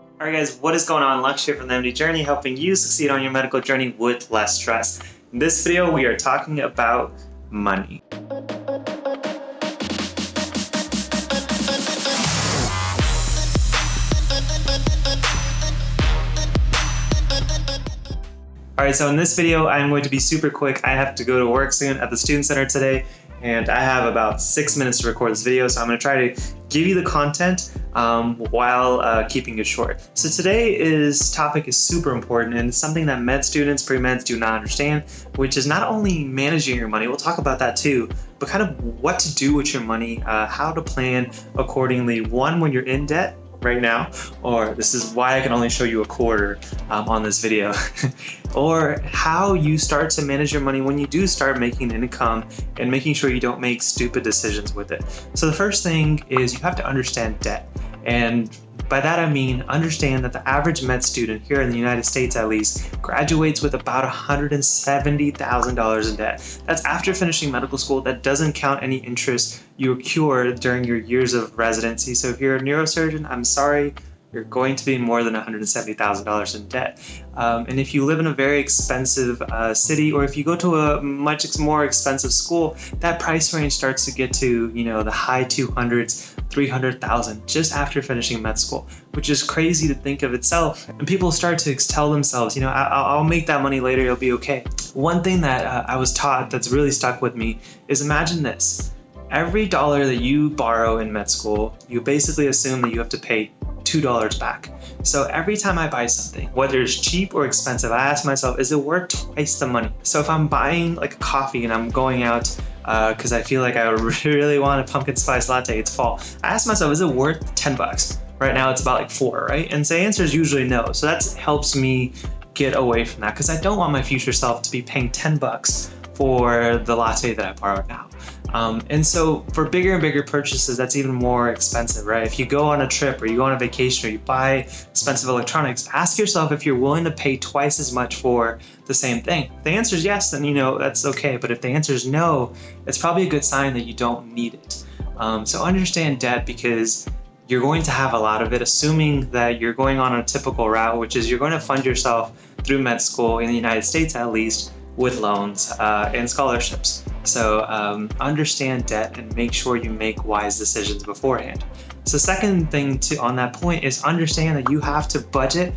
Alright guys, what is going on? Lux here from the MD Journey, helping you succeed on your medical journey with less stress. In this video, we are talking about money. Alright, so in this video, I'm going to be super quick. I have to go to work soon at the Student Center today, and I have about six minutes to record this video, so I'm to try to give you the content um, while uh, keeping it short. So today's topic is super important and it's something that med students, pre-meds do not understand, which is not only managing your money, we'll talk about that too, but kind of what to do with your money, uh, how to plan accordingly, one, when you're in debt, right now, or this is why I can only show you a quarter um, on this video, or how you start to manage your money when you do start making income and making sure you don't make stupid decisions with it. So the first thing is you have to understand debt. And by that I mean understand that the average med student here in the United States at least graduates with about $170,000 in debt. That's after finishing medical school. That doesn't count any interest you accrue during your years of residency. So if you're a neurosurgeon, I'm sorry, you're going to be more than $170,000 in debt. Um, and if you live in a very expensive uh, city, or if you go to a much more expensive school, that price range starts to get to, you know, the high 200s, 300,000 just after finishing med school, which is crazy to think of itself. And people start to tell themselves, you know, I- will make that money later, it'll be okay. One thing that uh, I was taught that's really stuck with me is imagine this. Every dollar that you borrow in med school, you basically assume that you have to pay $2 back. So every time I buy something, whether it's cheap or expensive, I ask myself, is it worth twice the money? So if I'm buying like a coffee and I'm going out because uh, I feel like I really want a pumpkin spice latte, it's fall, I ask myself, is it worth 10 bucks? Right now it's about like four, right? And the answer is usually no. So that helps me get away from that because I don't want my future self to be paying 10 bucks for the latte that I borrowed now. Um, and so for bigger and bigger purchases, that's even more expensive, right? If you go on a trip or you go on a vacation or you buy expensive electronics, ask yourself if you're willing to pay twice as much for the same thing. If the answer is yes, then you know that's okay. But if the answer is no, it's probably a good sign that you don't need it. Um, so understand debt because you're going to have a lot of it, assuming that you're going on a typical route, which is you're going to fund yourself through med school in the United States at least with loans uh, and scholarships. So um, understand debt and make sure you make wise decisions beforehand. So second thing to on that point is understand that you have to budget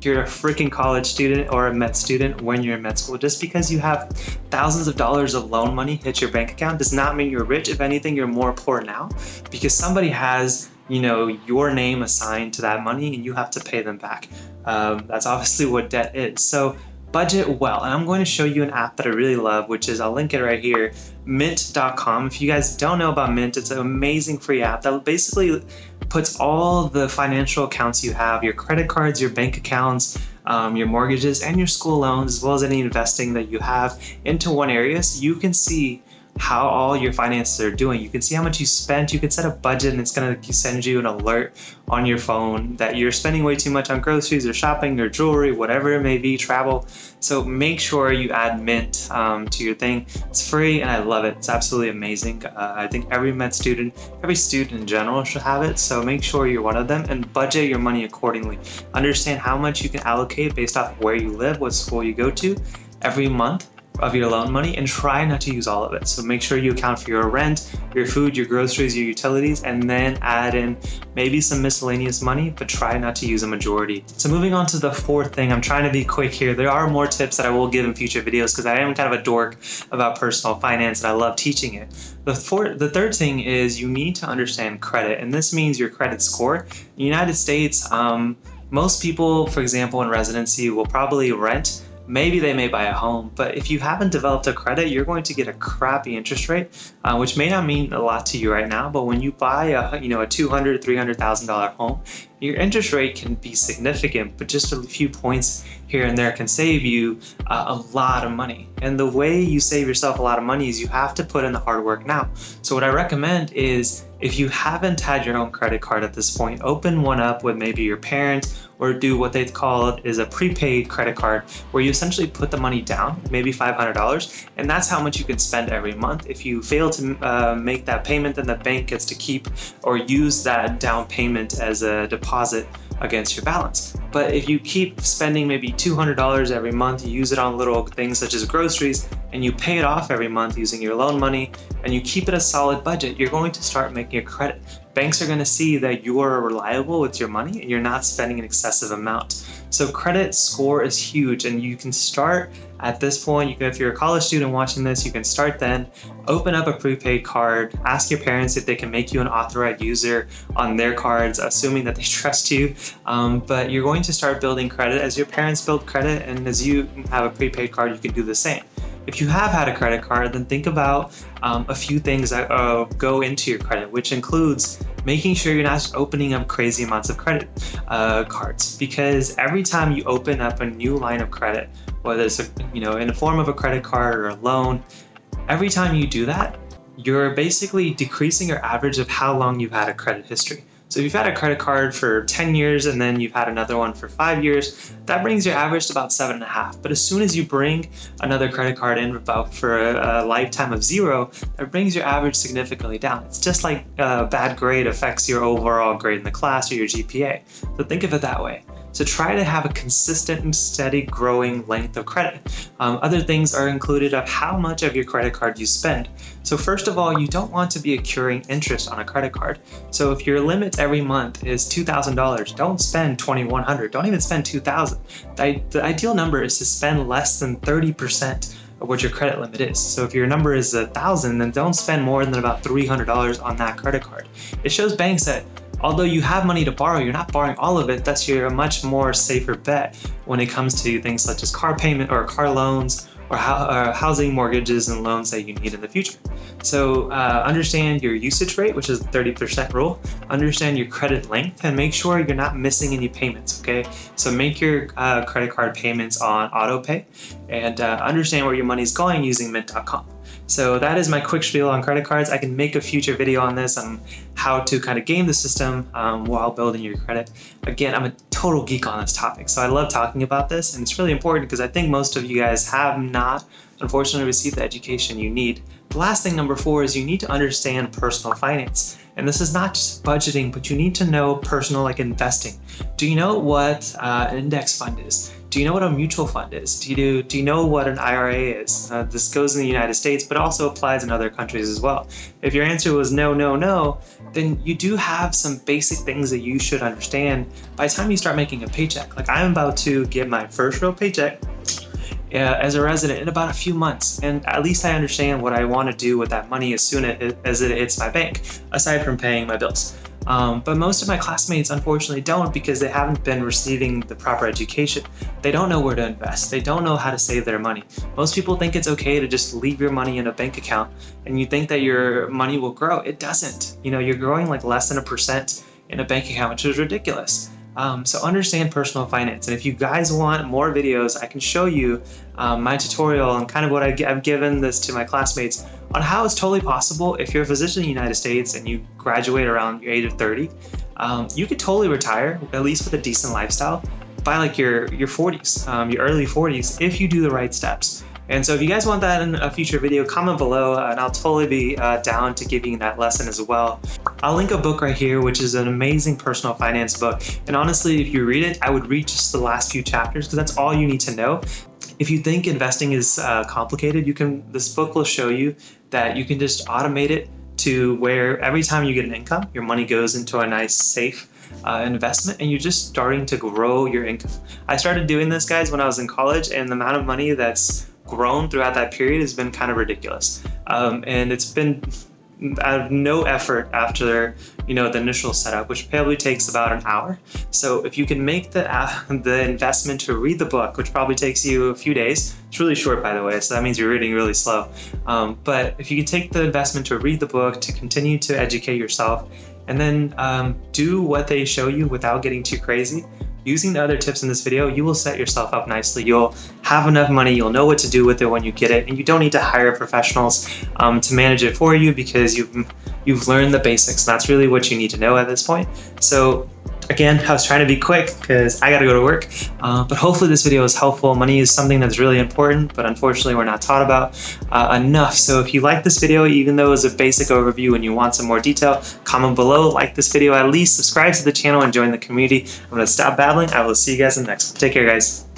if you're a freaking college student or a med student when you're in med school. Just because you have thousands of dollars of loan money hit your bank account does not mean you're rich. If anything, you're more poor now because somebody has you know your name assigned to that money and you have to pay them back. Um, that's obviously what debt is. So budget well. And I'm going to show you an app that I really love, which is, I'll link it right here, mint.com. If you guys don't know about Mint, it's an amazing free app that basically puts all the financial accounts you have, your credit cards, your bank accounts, um, your mortgages, and your school loans, as well as any investing that you have into one area so you can see how all your finances are doing. You can see how much you spent. You can set a budget and it's going to send you an alert on your phone that you're spending way too much on groceries or shopping or jewelry, whatever it may be, travel. So make sure you add Mint um, to your thing. It's free and I love it. It's absolutely amazing. Uh, I think every med student, every student in general should have it. So make sure you're one of them and budget your money accordingly. Understand how much you can allocate based off where you live, what school you go to every month of your loan money and try not to use all of it. So make sure you account for your rent, your food, your groceries, your utilities, and then add in maybe some miscellaneous money, but try not to use a majority. So moving on to the fourth thing, I'm trying to be quick here. There are more tips that I will give in future videos because I am kind of a dork about personal finance and I love teaching it. The, fourth, the third thing is you need to understand credit, and this means your credit score. In the United States, um, most people, for example, in residency will probably rent maybe they may buy a home, but if you haven't developed a credit, you're going to get a crappy interest rate, uh, which may not mean a lot to you right now, but when you buy a, you know, a $200,000, $300,000 home, your interest rate can be significant, but just a few points here and there can save you uh, a lot of money. And the way you save yourself a lot of money is you have to put in the hard work now. So what I recommend is if you haven't had your own credit card at this point, open one up with maybe your parents or do what they call is a prepaid credit card where you essentially put the money down, maybe $500, and that's how much you can spend every month. If you fail to uh, make that payment, then the bank gets to keep or use that down payment as a deposit against your balance. But if you keep spending maybe $200 every month, you use it on little things such as groceries, and you pay it off every month using your loan money, and you keep it a solid budget, you're going to start making a credit. Banks are going to see that you are reliable with your money and you're not spending an excessive amount. So credit score is huge and you can start at this point. You can, if you're a college student watching this, you can start then, open up a prepaid card, ask your parents if they can make you an authorized user on their cards, assuming that they trust you. Um, but you're going to start building credit as your parents build credit and as you have a prepaid card, you can do the same. If you have had a credit card, then think about um, a few things that uh, go into your credit, which includes making sure you're not opening up crazy amounts of credit uh, cards. Because every time you open up a new line of credit, whether it's a, you know in the form of a credit card or a loan, every time you do that, you're basically decreasing your average of how long you've had a credit history. So if you've had a credit card for 10 years and then you've had another one for five years, that brings your average to about seven and a half. But as soon as you bring another credit card in about for a, a lifetime of zero, that brings your average significantly down. It's just like a bad grade affects your overall grade in the class or your GPA. So think of it that way. So try to have a consistent and steady growing length of credit. Um, other things are included of how much of your credit card you spend. So first of all, you don't want to be accruing interest on a credit card. So if your limit every month is $2,000, don't spend 2100 Don't even spend 2000 the, the ideal number is to spend less than 30% of what your credit limit is. So if your number is a thousand, then don't spend more than about $300 on that credit card. It shows banks that although you have money to borrow, you're not borrowing all of it. That's your much more safer bet when it comes to things such as car payment or car loans or uh, housing mortgages and loans that you need in the future. So uh, understand your usage rate, which is the 30% rule. Understand your credit length and make sure you're not missing any payments, okay? So make your uh, credit card payments on auto pay and uh, understand where your money's going using mint.com. So that is my quick spiel on credit cards. I can make a future video on this on how to kind of game the system um, while building your credit. Again, I'm a total geek on this topic, so I love talking about this, and it's really important because I think most of you guys have not, unfortunately, received the education you need. The last thing, number four, is you need to understand personal finance. And this is not just budgeting, but you need to know personal, like investing. Do you know what uh, an index fund is? Do you know what a mutual fund is? Do you, do you know what an IRA is? Uh, this goes in the United States, but also applies in other countries as well. If your answer was no, no, no, then you do have some basic things that you should understand by the time you start making a paycheck. Like I'm about to get my first real paycheck uh, as a resident in about a few months, and at least I understand what I want to do with that money as soon as it hits my bank, aside from paying my bills. Um, but most of my classmates unfortunately don't because they haven't been receiving the proper education. They don't know where to invest. They don't know how to save their money. Most people think it's okay to just leave your money in a bank account and you think that your money will grow. It doesn't. You know, you're growing like less than a percent in a bank account, which is ridiculous. Um, so understand personal finance. And if you guys want more videos, I can show you um, my tutorial and kind of what I, have given this to my classmates on how it's totally possible if you're a physician in the United States and you graduate around your age of 30, um, you could totally retire, at least with a decent lifestyle, by like your, your 40s, um, your early 40s, if you do the right steps. And so if you guys want that in a future video, comment below and I'll totally be uh, down to giving that lesson as well. I'll link a book right here, which is an amazing personal finance book. And honestly, if you read it, I would read just the last few chapters because that's all you need to know. If you think investing is uh, complicated, you can. This book will show you that you can just automate it to where every time you get an income, your money goes into a nice safe uh, investment and you're just starting to grow your income. I started doing this, guys, when I was in college, and the amount of money that's grown throughout that period has been kind of ridiculous. Um, and it's been out of no effort after you know the initial setup, which probably takes about an hour. So if you can make the uh, the investment to read the book, which probably takes you a few days, it's really short by the way, so that means you're reading really slow. Um, but if you can take the investment to read the book, to continue to educate yourself, and then um, do what they show you without getting too crazy, Using the other tips in this video, you will set yourself up nicely. You'll have enough money, you'll know what to do with it when you get it, and you don't need to hire professionals um, to manage it for you because you've, you've learned the basics. That's really what you need to know at this point. So again, I was trying to be quick because I got to go to work, uh, but hopefully this video is helpful. Money is something that's really important, but unfortunately we're not taught about uh, enough. So if you like this video, even though it's a basic overview and you want some more detail, comment below, like this video at least, subscribe to the channel and join the community. I'm to stop babbling. I will see you guys in the next one. Take care, guys.